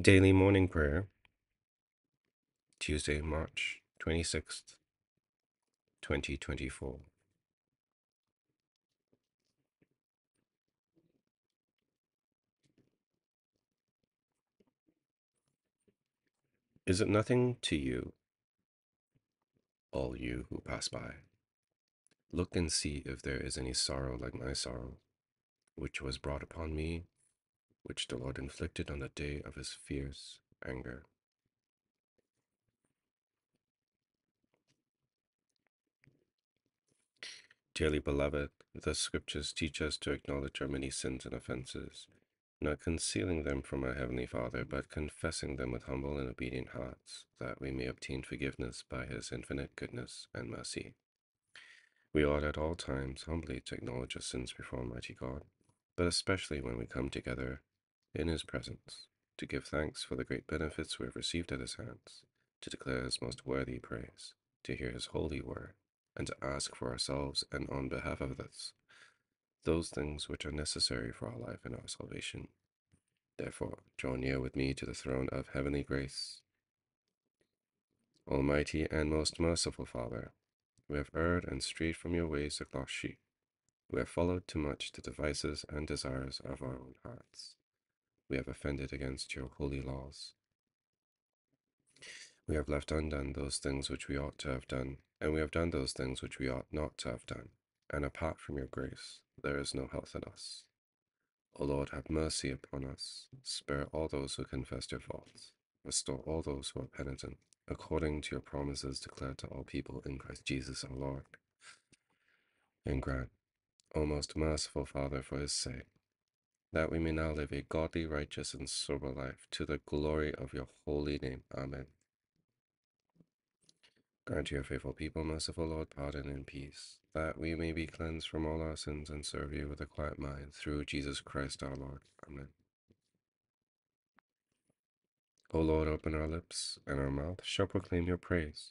Daily Morning Prayer, Tuesday, March 26th, 2024. Is it nothing to you, all you who pass by? Look and see if there is any sorrow like my sorrow, which was brought upon me, which the Lord inflicted on the day of his fierce anger. Dearly beloved, the scriptures teach us to acknowledge our many sins and offenses, not concealing them from our Heavenly Father, but confessing them with humble and obedient hearts, that we may obtain forgiveness by His infinite goodness and mercy. We ought at all times humbly to acknowledge our sins before Almighty God, but especially when we come together in His presence, to give thanks for the great benefits we have received at His hands, to declare His most worthy praise, to hear His holy word, and to ask for ourselves and on behalf of others those things which are necessary for our life and our salvation. Therefore, draw near with me to the throne of heavenly grace. Almighty and most merciful Father, we have erred and strayed from your ways like lost sheep. We have followed too much the devices and desires of our own hearts. We have offended against your holy laws. We have left undone those things which we ought to have done, and we have done those things which we ought not to have done. And apart from your grace, there is no health in us. O Lord, have mercy upon us. Spare all those who confess their faults. Restore all those who are penitent, according to your promises declared to all people in Christ Jesus our Lord. And grant, O most merciful Father, for his sake, that we may now live a godly, righteous, and sober life to the glory of your holy name. Amen. Grant your faithful people, merciful Lord, pardon and peace, that we may be cleansed from all our sins and serve you with a quiet mind, through Jesus Christ our Lord. Amen. O Lord, open our lips, and our mouth shall proclaim your praise.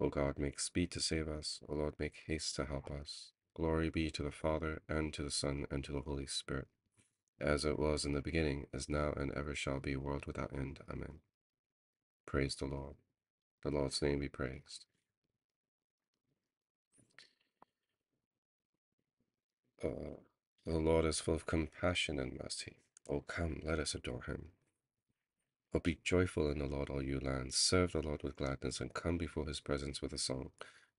O God, make speed to save us. O Lord, make haste to help us. Glory be to the Father, and to the Son, and to the Holy Spirit, as it was in the beginning, is now, and ever shall be, world without end. Amen. Praise the Lord. The Lord's name be praised. Uh, the Lord is full of compassion and mercy. O come, let us adore him. O be joyful in the Lord, all you lands. Serve the Lord with gladness, and come before his presence with a song.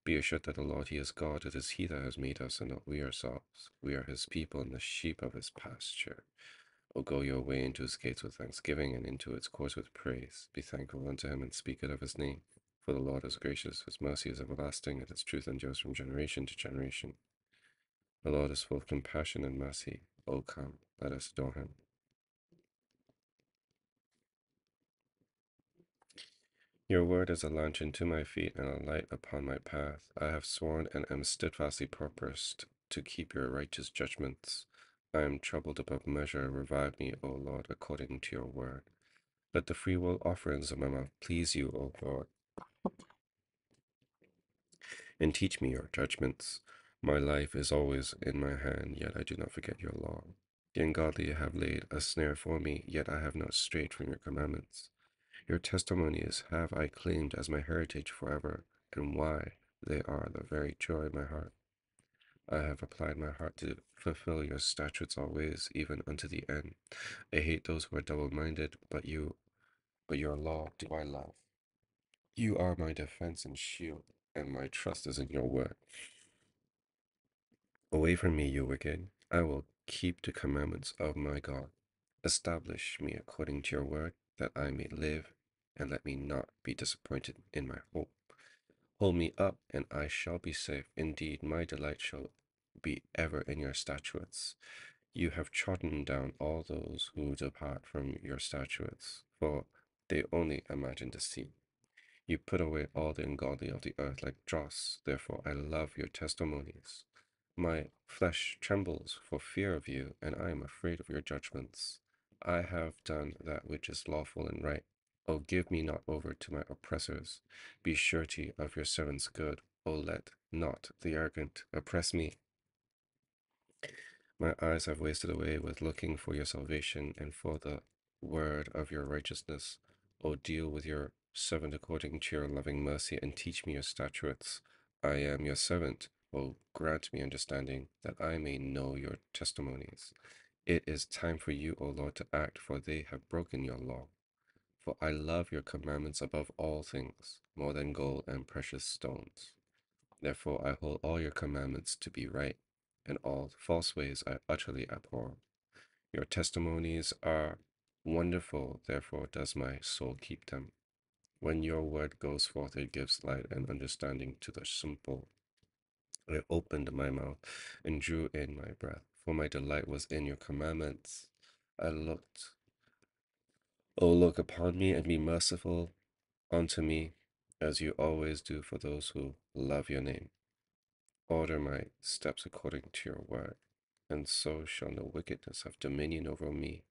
Be assured that the Lord, he is God. It is he that has made us, and not we ourselves. We are his people and the sheep of his pasture. O go your way into his gates with thanksgiving, and into its courts with praise. Be thankful unto him, and speak it of his name. For the Lord is gracious, his mercy is everlasting, and his truth endures from generation to generation. The Lord is full of compassion and mercy. O come, let us adore him. Your word is a lamp unto my feet and a light upon my path. I have sworn and am steadfastly purposed to keep your righteous judgments. I am troubled above measure. Revive me, O Lord, according to your word. Let the freewill offerings of my mouth please you, O Lord and teach me your judgments. My life is always in my hand, yet I do not forget your law. The ungodly have laid a snare for me, yet I have not strayed from your commandments. Your testimonies have I claimed as my heritage forever, and why they are the very joy of my heart. I have applied my heart to fulfill your statutes always, even unto the end. I hate those who are double-minded, but you, but your law do I love. You are my defense and shield and my trust is in your word. Away from me, you wicked. I will keep the commandments of my God. Establish me according to your word, that I may live, and let me not be disappointed in my hope. Hold me up, and I shall be safe. Indeed, my delight shall be ever in your statutes. You have trodden down all those who depart from your statutes, for they only imagine deceit. You put away all the ungodly of the earth like dross. Therefore, I love your testimonies. My flesh trembles for fear of you, and I am afraid of your judgments. I have done that which is lawful and right. O give me not over to my oppressors. Be surety of your servant's good. O let not the arrogant oppress me. My eyes have wasted away with looking for your salvation and for the word of your righteousness. O deal with your servant according to your loving mercy, and teach me your statutes. I am your servant. O grant me understanding, that I may know your testimonies. It is time for you, O Lord, to act, for they have broken your law. For I love your commandments above all things, more than gold and precious stones. Therefore I hold all your commandments to be right, and all false ways I utterly abhor. Your testimonies are wonderful, therefore does my soul keep them. When your word goes forth, it gives light and understanding to the simple. I opened my mouth and drew in my breath, for my delight was in your commandments. I looked, O look upon me and be merciful unto me, as you always do for those who love your name. Order my steps according to your word, and so shall no wickedness have dominion over me.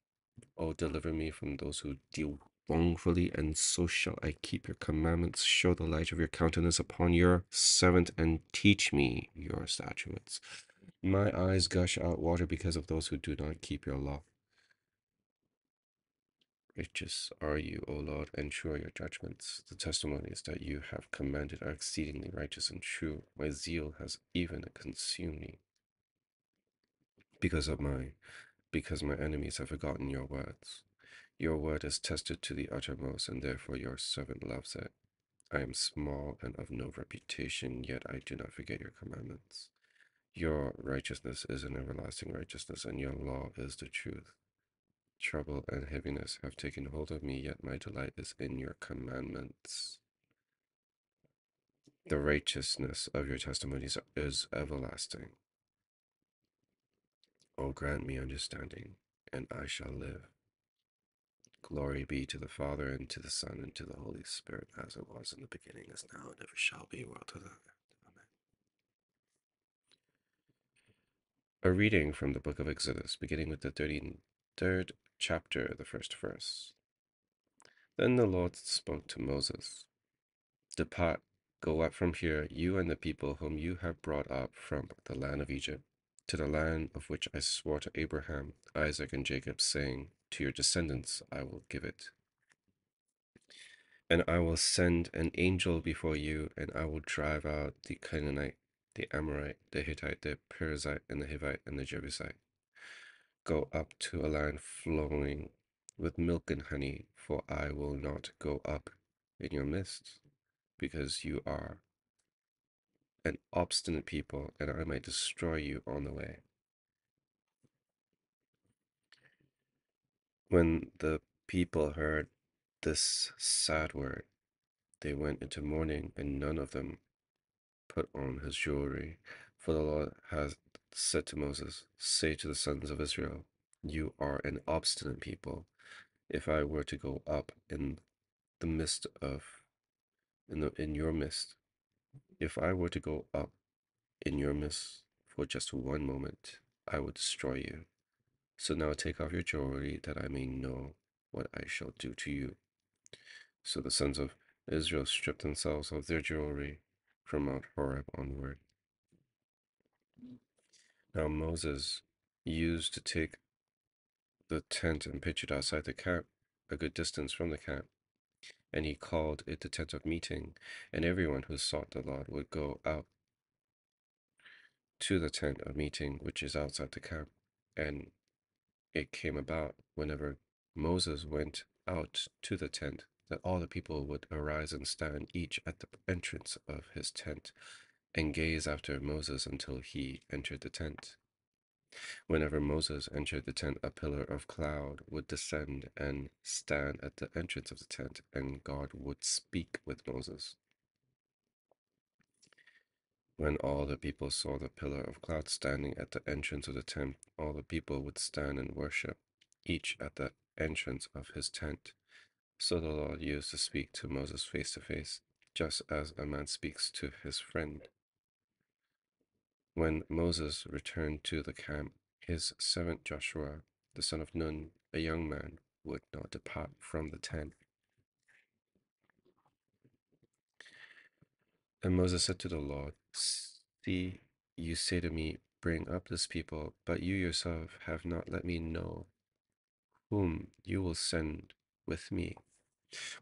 O deliver me from those who deal wrongfully, and so shall I keep your commandments. Show the light of your countenance upon your servant, and teach me your statutes. My eyes gush out water because of those who do not keep your law. Righteous are you, O Lord, and true are your judgments. The testimonies that you have commanded are exceedingly righteous and true. My zeal has even consumed me because of my because my enemies have forgotten your words. Your word is tested to the uttermost, and therefore your servant loves it. I am small and of no reputation, yet I do not forget your commandments. Your righteousness is an everlasting righteousness, and your law is the truth. Trouble and heaviness have taken hold of me, yet my delight is in your commandments. The righteousness of your testimonies is everlasting. O grant me understanding, and I shall live. Glory be to the Father, and to the Son, and to the Holy Spirit, as it was in the beginning, is now, and ever shall be, world without end. Amen. A reading from the book of Exodus, beginning with the 33rd chapter, the first verse. Then the Lord spoke to Moses Depart, go up from here, you and the people whom you have brought up from the land of Egypt, to the land of which I swore to Abraham, Isaac, and Jacob, saying, To your descendants I will give it. And I will send an angel before you, and I will drive out the Canaanite, the Amorite, the Hittite, the Perizzite, and the Hivite, and the Jebusite go up to a land flowing with milk and honey, for I will not go up in your midst, because you are an obstinate people, and I might destroy you on the way. When the people heard this sad word, they went into mourning, and none of them put on his jewelry. For the Lord has said to Moses, Say to the sons of Israel, You are an obstinate people. If I were to go up in the midst of in the in your midst, if I were to go up in your midst for just one moment, I would destroy you. So now take off your jewelry, that I may know what I shall do to you. So the sons of Israel stripped themselves of their jewelry from Mount Horeb onward. Now Moses used to take the tent and pitch it outside the camp, a good distance from the camp. And he called it the tent of meeting, and everyone who sought the Lord would go out to the tent of meeting, which is outside the camp. And it came about whenever Moses went out to the tent that all the people would arise and stand each at the entrance of his tent and gaze after Moses until he entered the tent. Whenever Moses entered the tent, a pillar of cloud would descend and stand at the entrance of the tent, and God would speak with Moses. When all the people saw the pillar of cloud standing at the entrance of the tent, all the people would stand and worship, each at the entrance of his tent. So the Lord used to speak to Moses face to face, just as a man speaks to his friend. When Moses returned to the camp, his servant Joshua, the son of Nun, a young man, would not depart from the tent. And Moses said to the Lord, See, you say to me, Bring up this people, but you yourself have not let me know whom you will send with me.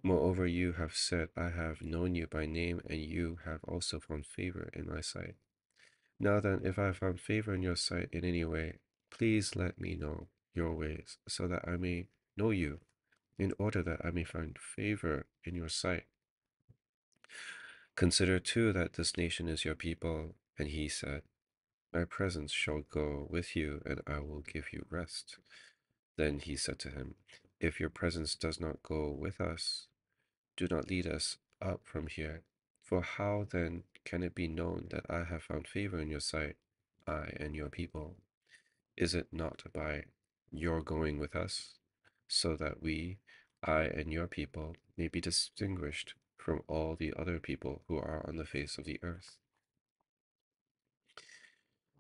Moreover, you have said, I have known you by name, and you have also found favor in my sight. Now then, if I have found favor in your sight in any way, please let me know your ways, so that I may know you, in order that I may find favor in your sight. Consider too that this nation is your people. And he said, My presence shall go with you, and I will give you rest. Then he said to him, If your presence does not go with us, do not lead us up from here. For how then can it be known that I have found favor in your sight, I and your people? Is it not by your going with us, so that we, I and your people, may be distinguished from all the other people who are on the face of the earth?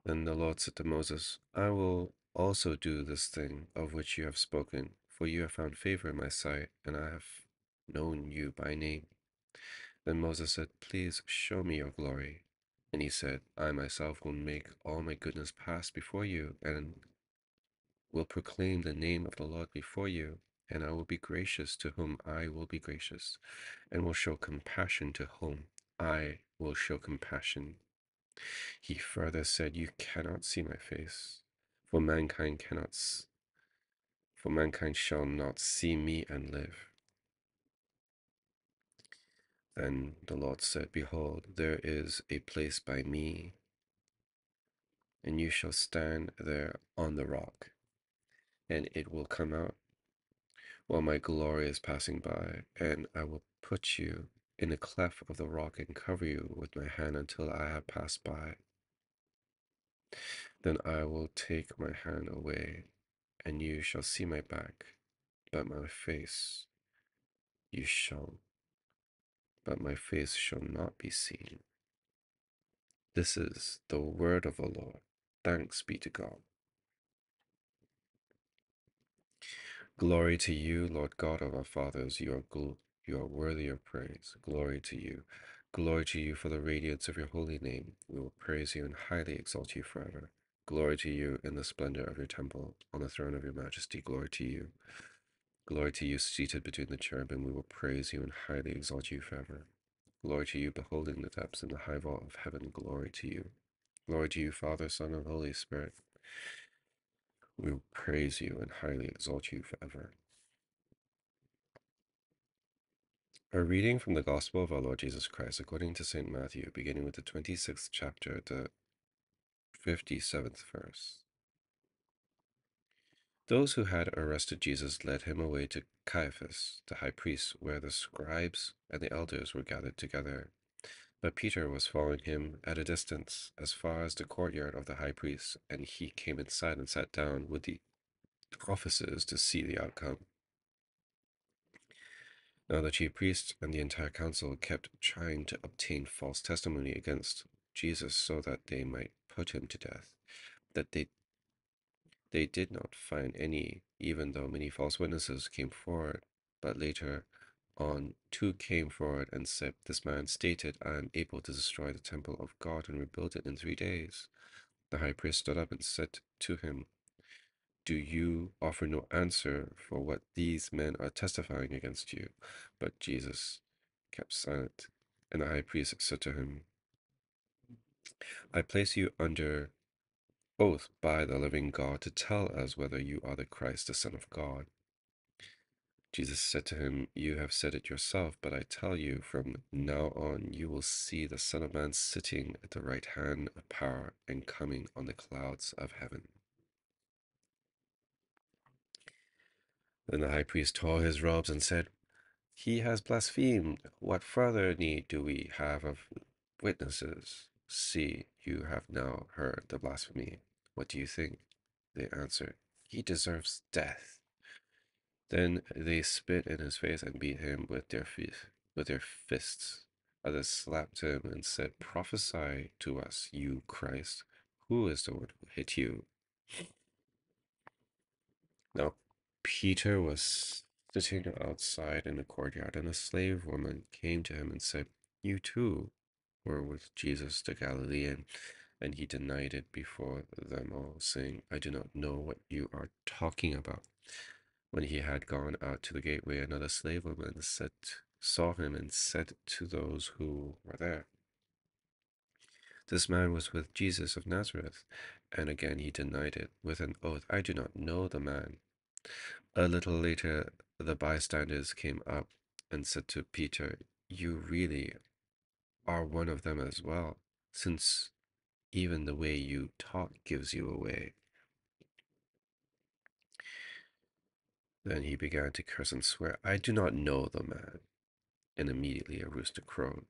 Then the Lord said to Moses, I will also do this thing of which you have spoken, for you have found favor in my sight, and I have known you by name. Then Moses said, Please show me your glory. And he said, I myself will make all my goodness pass before you, and will proclaim the name of the Lord before you, and I will be gracious to whom I will be gracious, and will show compassion to whom I will show compassion. He further said, You cannot see my face, for mankind cannot, for mankind shall not see me and live. Then the Lord said, Behold, there is a place by me, and you shall stand there on the rock, and it will come out while my glory is passing by, and I will put you in a cleft of the rock and cover you with my hand until I have passed by. Then I will take my hand away, and you shall see my back, but my face you shall but my face shall not be seen. This is the word of the Lord. Thanks be to God. Glory to you, Lord God of our fathers. You are, gl- you are worthy of praise. Glory to you. Glory to you for the radiance of your holy name. We will praise you and highly exalt you forever. Glory to you in the splendor of your temple, on the throne of your majesty. Glory to you. Glory to you seated between the cherubim. We will praise you and highly exalt you forever. Glory to you, beholding the depths in the high vault of heaven. Glory to you. Glory to you, Father, Son, and Holy Spirit. We will praise you and highly exalt you forever. A reading from the Gospel of our Lord Jesus Christ according to St. Matthew, beginning with the 26th chapter, the 57th verse. Those who had arrested Jesus led him away to Caiaphas, the high priest, where the scribes and the elders were gathered together. But Peter was following him at a distance, as far as the courtyard of the high priest, and he came inside and sat down with the officers to see the outcome. Now the chief priests and the entire council kept trying to obtain false testimony against Jesus so that they might put him to death. That they they did not find any, even though many false witnesses came forward. But later on, two came forward and said, This man stated, I am able to destroy the temple of God and rebuild it in three days. The high priest stood up and said to him, Do you offer no answer for what these men are testifying against you? But Jesus kept silent. And the high priest said to him, I place you under oath by the living God to tell us whether you are the Christ, the Son of God. Jesus said to him, You have said it yourself, but I tell you, from now on you will see the Son of Man sitting at the right hand of power and coming on the clouds of heaven. Then the high priest tore his robes and said, He has blasphemed. What further need do we have of witnesses? See, you have now heard the blasphemy. What do you think? They answered, He deserves death. Then they spit in his face and beat him with their feet, with their fists. Others slapped him and said, Prophesy to us, you Christ. Who is the one who hit you? Now Peter was sitting outside in the courtyard, and a slave woman came to him and said, You too were with Jesus the Galilean. And he denied it before them all, saying, I do not know what you are talking about. When he had gone out to the gateway, another slave woman said, saw him and said to those who were there, This man was with Jesus of Nazareth. And again he denied it with an oath, I do not know the man. A little later, the bystanders came up and said to Peter, You really are one of them as well, since even the way you talk gives you away. Then he began to curse and swear, I do not know the man. And immediately a rooster crowed.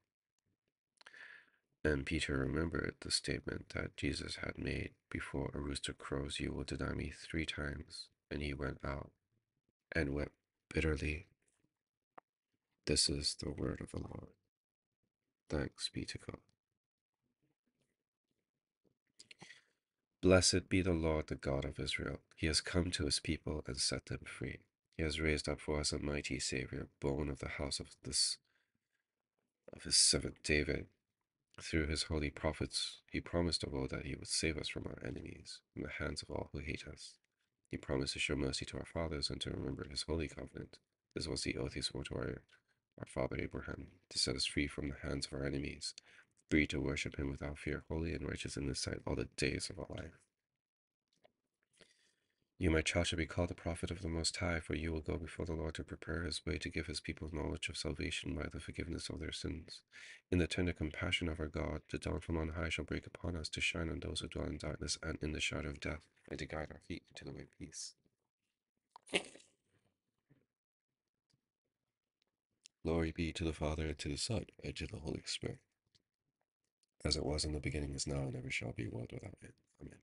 And Peter remembered the statement that Jesus had made Before a rooster crows, you will deny me three times. And he went out and wept bitterly. This is the word of the Lord. Thanks be to God. Blessed be the Lord, the God of Israel. He has come to his people and set them free. He has raised up for us a mighty Savior, born of the house of this of his servant David. Through his holy prophets, he promised of old that he would save us from our enemies, from the hands of all who hate us. He promised to show mercy to our fathers and to remember his holy covenant. This was the oath he swore to our, our father Abraham, to set us free from the hands of our enemies, free to worship him without fear, holy and righteous in his sight all the days of our life. You, my child, shall be called the prophet of the Most High, for you will go before the Lord to prepare his way to give his people knowledge of salvation by the forgiveness of their sins. In the tender compassion of our God, the dawn from on high shall break upon us to shine on those who dwell in darkness and in the shadow of death, and to guide our feet into the way of peace. Glory be to the Father, and to the Son, and to the Holy Spirit, as it was in the beginning, is now, and ever shall be, world without end. Amen.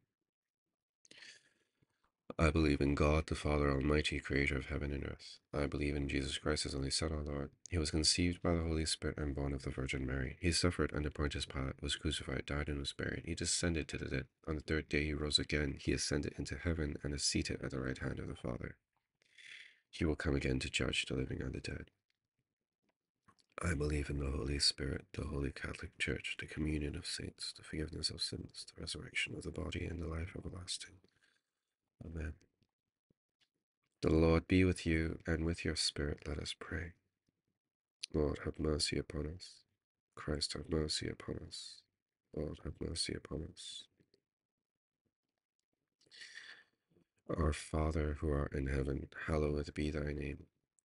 I believe in God, the Father Almighty, creator of heaven and earth. I believe in Jesus Christ, his only Son, our Lord. He was conceived by the Holy Spirit and born of the Virgin Mary. He suffered under Pontius Pilate, was crucified, died, and was buried. He descended to the dead. On the third day he rose again. He ascended into heaven and is seated at the right hand of the Father. He will come again to judge the living and the dead. I believe in the Holy Spirit, the Holy Catholic Church, the communion of saints, the forgiveness of sins, the resurrection of the body, and the life everlasting. Amen. The Lord be with you and with your spirit. Let us pray. Lord, have mercy upon us. Christ, have mercy upon us. Lord, have mercy upon us. Our Father, who art in heaven, hallowed be thy name.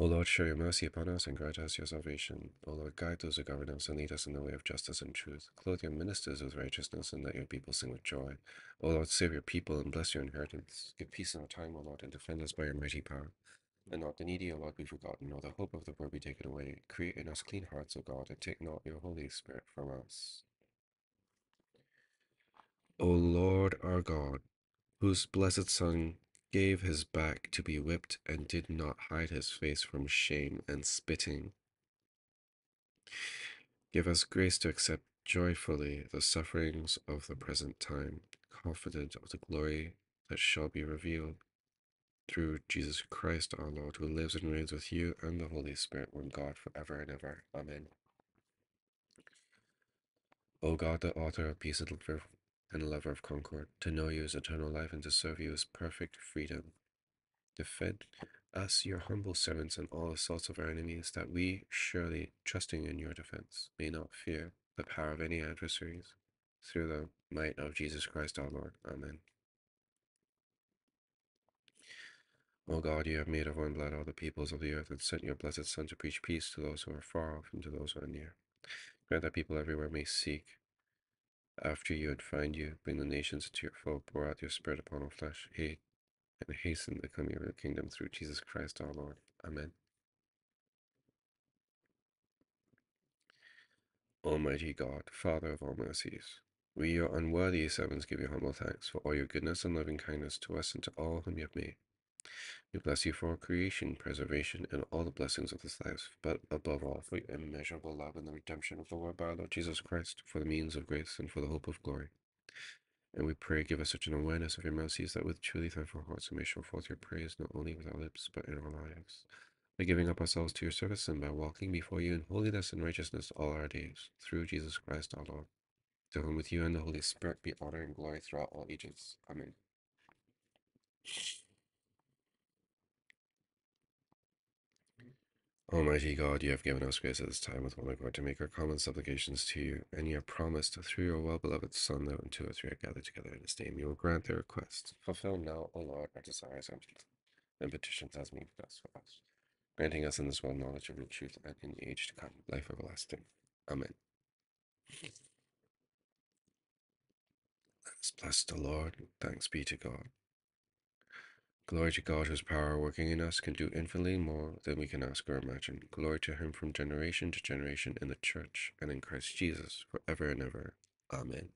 O Lord, show your mercy upon us, and grant us your salvation. O Lord, guide those who govern us, and lead us in the way of justice and truth. Clothe your ministers with righteousness, and let your people sing with joy. O Lord, save your people, and bless your inheritance. Give peace in our time, O Lord, and defend us by your mighty power. Let not the needy, O Lord, be forgotten, nor the hope of the poor be taken away. Create in us clean hearts, O God, and take not your Holy Spirit from us. O Lord our God, whose blessed Son gave his back to be whipped and did not hide his face from shame and spitting, give us grace to accept joyfully the sufferings of the present time, confident of the glory that shall be revealed through Jesus Christ our Lord, who lives and reigns with you and the Holy Spirit, one God, for ever and ever. Amen. O God, the author of peace and and a lover of concord, to know you is eternal life and to serve you is perfect freedom. Defend us, your humble servants, in all assaults of our enemies, that we, surely trusting in your defense, may not fear the power of any adversaries. Through the might of Jesus Christ our Lord. Amen. O God, you have made of one blood all the peoples of the earth and sent your blessed Son to preach peace to those who are far off and to those who are near. Grant that people everywhere may seek after you had found you, bring the nations into your fold, pour out your spirit upon all flesh, hate, and hasten the coming of your kingdom through Jesus Christ our Lord. Amen. Almighty God, Father of all mercies, we, your unworthy servants, give you humble thanks for all your goodness and loving kindness to us and to all whom you have made. We bless you for creation, preservation, and all the blessings of this life, but above all for your immeasurable love and the redemption of the world by our Lord Jesus Christ, for the means of grace and for the hope of glory. And we pray, give us such an awareness of your mercies that with truly thankful hearts we may show forth your praise not only with our lips but in our lives. By giving up ourselves to your service and by walking before you in holiness and righteousness all our days, through Jesus Christ our Lord, to whom with you and the Holy Spirit be honor and glory throughout all ages. Amen. Almighty God, you have given us grace at this time with one accord to make our common supplications to you, and you have promised through your well-beloved Son that when two or three are gathered together in his name, you will grant their requests. Fulfill now, O Lord, our desires and petitions as meet best for us, granting us in this world knowledge of your truth and in the age to come life everlasting. Amen. Let us bless the Lord. Thanks be to God. Glory to God, whose power working in us can do infinitely more than we can ask or imagine. Glory to him from generation to generation in the church and in Christ Jesus, forever and ever. Amen.